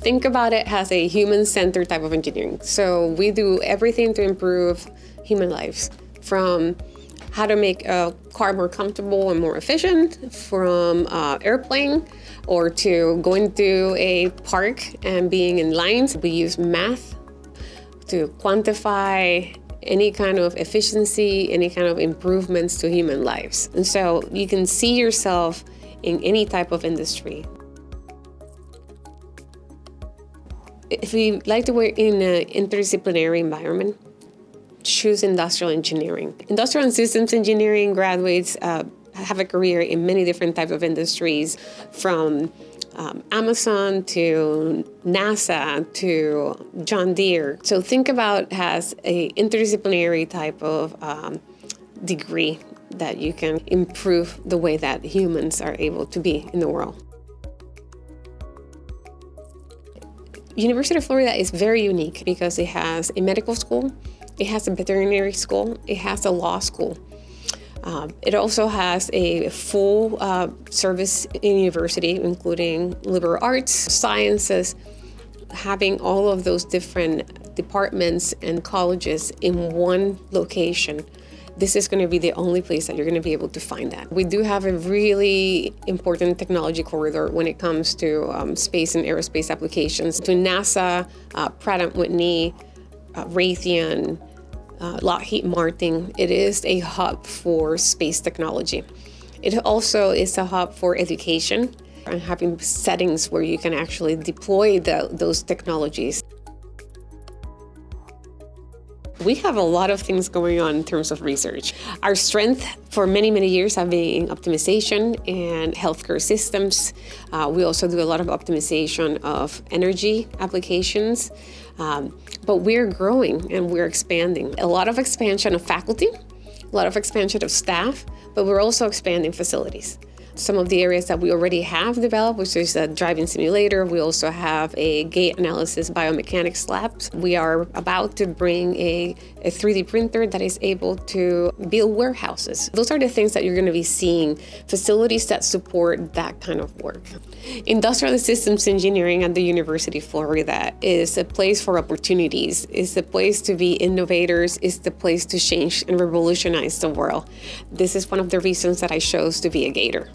think about it as a human centered type of engineering. So we do everything to improve human lives from how to make a car more comfortable and more efficient from uh, airplane or to going to a park and being in lines. We use math to quantify any kind of efficiency, any kind of improvements to human lives. And so you can see yourself in any type of industry. If you like to work in an interdisciplinary environment, choose industrial engineering. Industrial and systems engineering graduates uh, have a career in many different types of industries, from um, Amazon to NASA to John Deere. So think about as a interdisciplinary type of um, degree that you can improve the way that humans are able to be in the world. University of Florida is very unique because it has a medical school, it has a veterinary school, it has a law school. Um, it also has a full uh, service university, including liberal arts, sciences, having all of those different departments and colleges in one location. This is going to be the only place that you're going to be able to find that. We do have a really important technology corridor when it comes to um, space and aerospace applications. To NASA, uh, Pratt & Whitney, uh, Raytheon, uh, Lockheed Martin. It is a hub for space technology. It also is a hub for education and having settings where you can actually deploy the, those technologies. We have a lot of things going on in terms of research. Our strength for many, many years have been optimization and healthcare systems. Uh, we also do a lot of optimization of energy applications. Um, but we're growing and we're expanding. A lot of expansion of faculty, a lot of expansion of staff, but we're also expanding facilities some of the areas that we already have developed, which is a driving simulator. We also have a gait analysis biomechanics lab. We are about to bring a, a 3D printer that is able to build warehouses. Those are the things that you're going to be seeing, facilities that support that kind of work. Industrial systems engineering at the University of Florida is a place for opportunities, It's the place to be innovators, It's the place to change and revolutionize the world. This is one of the reasons that I chose to be a Gator.